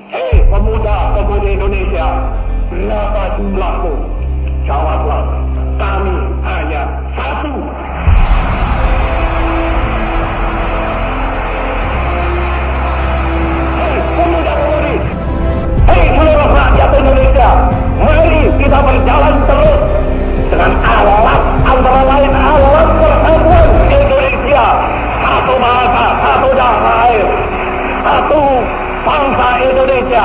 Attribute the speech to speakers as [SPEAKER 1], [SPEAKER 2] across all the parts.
[SPEAKER 1] Hei pemuda-pemudi Indonesia, berapa jumlahmu? Jawablah, kami hanya satu. Hei pemuda-pemudi, hei seluruh rakyat Indonesia, mari kita berjalan terus dengan alat antara lain alat persatuan Indonesia. Satu bahasa, satu darah air, satu bangsa Indonesia.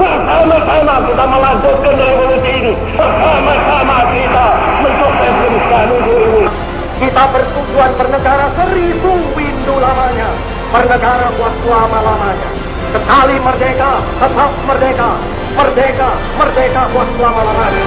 [SPEAKER 1] Bersama-sama kita melanjutkan revolusi ini. Bersama-sama kita mensukseskan ini. Kita bertujuan bernegara seribu windu lamanya. Bernegara buat selama-lamanya. Sekali merdeka, tetap merdeka. Merdeka, merdeka buat selama-lamanya.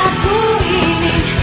[SPEAKER 2] aku ini.